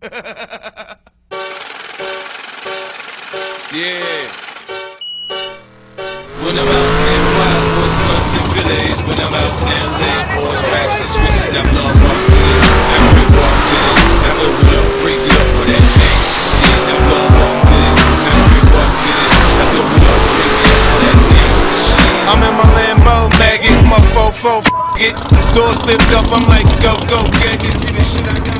yeah. When I'm out there, wild boys, blunts and fillets. When I'm out there, land boys, raps and switches. Now blood walk with it. After it walk to it. Now blow it up, raise it up for that gangsta shit. Now blood walk to it. After it walk to it. Now blow it up, raise it up for that gangsta shit. I'm in my Lambo, maggot, my fofo, f it. Doors lift up, I'm like, go, go, get it. See the shit I got.